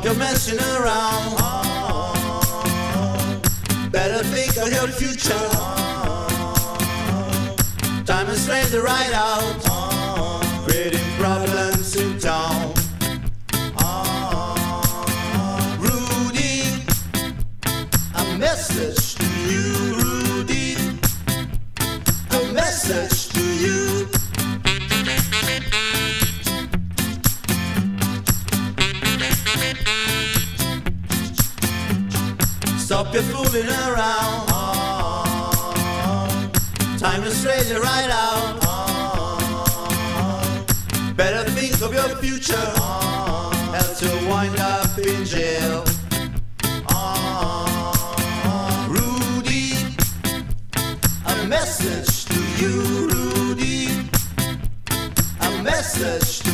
Stop your messing around. Better think of your future. Time is straight to ride out, creating problems in town. Rudy, a message to you, Stop your fooling around. Time to straight it right out. Better think of your future. Oh, else you'll wind up in jail. Rudy, a message to you, Rudy. A message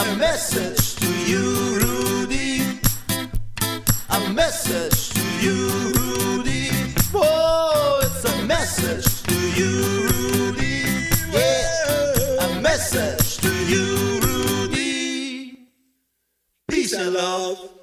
A message to you, Rudy. A message to you, Rudy. Whoa, it's a message to you, Rudy. Yeah, a message to you, Rudy. Peace and love.